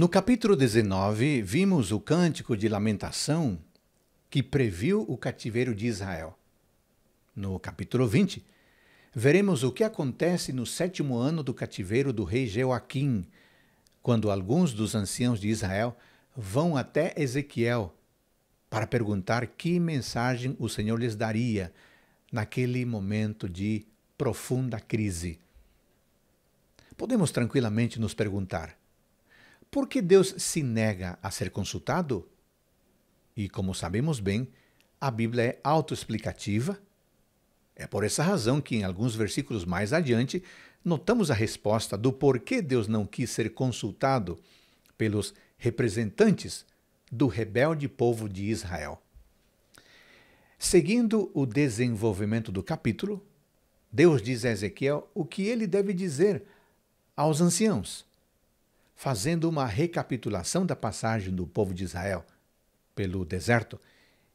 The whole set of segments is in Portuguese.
No capítulo 19, vimos o cântico de lamentação que previu o cativeiro de Israel. No capítulo 20, veremos o que acontece no sétimo ano do cativeiro do rei Joaquim, quando alguns dos anciãos de Israel vão até Ezequiel para perguntar que mensagem o Senhor lhes daria naquele momento de profunda crise. Podemos tranquilamente nos perguntar: por que Deus se nega a ser consultado? E como sabemos bem, a Bíblia é autoexplicativa. É por essa razão que, em alguns versículos mais adiante, notamos a resposta do porquê Deus não quis ser consultado pelos representantes do rebelde povo de Israel. Seguindo o desenvolvimento do capítulo, Deus diz a Ezequiel o que ele deve dizer aos anciãos, fazendo uma recapitulação da passagem do povo de Israel pelo deserto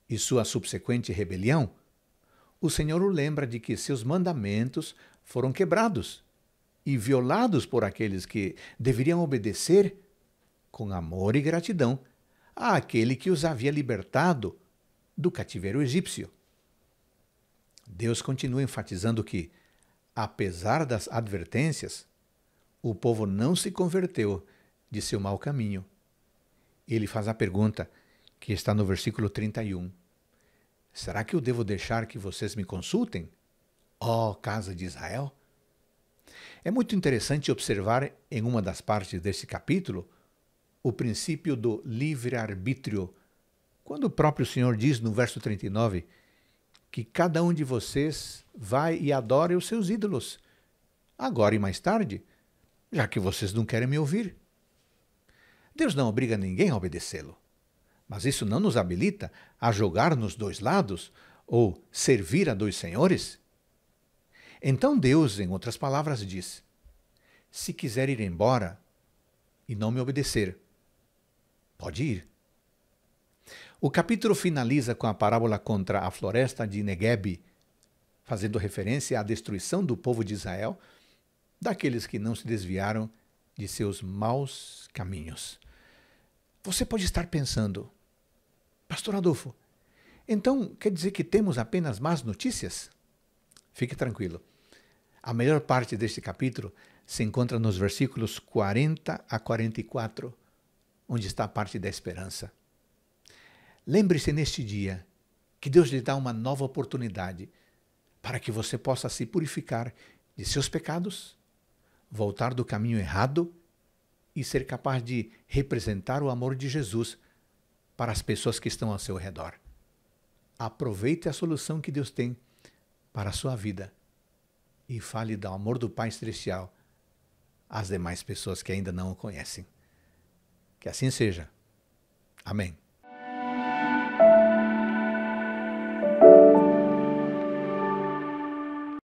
e sua subsequente rebelião. O Senhor o lembra de que seus mandamentos foram quebrados e violados por aqueles que deveriam obedecer com amor e gratidão àquele que os havia libertado do cativeiro egípcio. Deus continua enfatizando que, apesar das advertências, o povo não se converteu de seu mau caminho. Ele faz a pergunta que está no versículo 31. Será que eu devo deixar que vocês me consultem, ó casa de Israel? É muito interessante observar em uma das partes desse capítulo o princípio do livre-arbítrio quando o próprio Senhor diz no verso 39 que cada um de vocês vai e adore os seus ídolos, agora e mais tarde, já que vocês não querem me ouvir. Deus não obriga ninguém a obedecê-lo, mas isso não nos habilita a jogar nos dois lados ou servir a dois senhores. Então Deus, em outras palavras, diz: Se quiser ir embora e não me obedecer, pode ir. O capítulo finaliza com a parábola contra a floresta de Negueb, fazendo referência à destruição do povo de Israel, daqueles que não se desviaram de seus maus caminhos. Você pode estar pensando, Pastor Adolfo, então quer dizer que temos apenas más notícias? Fique tranquilo. A melhor parte deste capítulo se encontra nos versículos 40 a 44, onde está a parte da esperança. Lembre-se neste dia que Deus lhe dá uma nova oportunidade para que você possa se purificar de seus pecados, voltar do caminho errado e ser capaz de representar o amor de Jesus para as pessoas que estão ao seu redor. Aproveite a solução que Deus tem para a sua vida e fale do amor do Pai Celestial às demais pessoas que ainda não o conhecem. Que assim seja. Amém.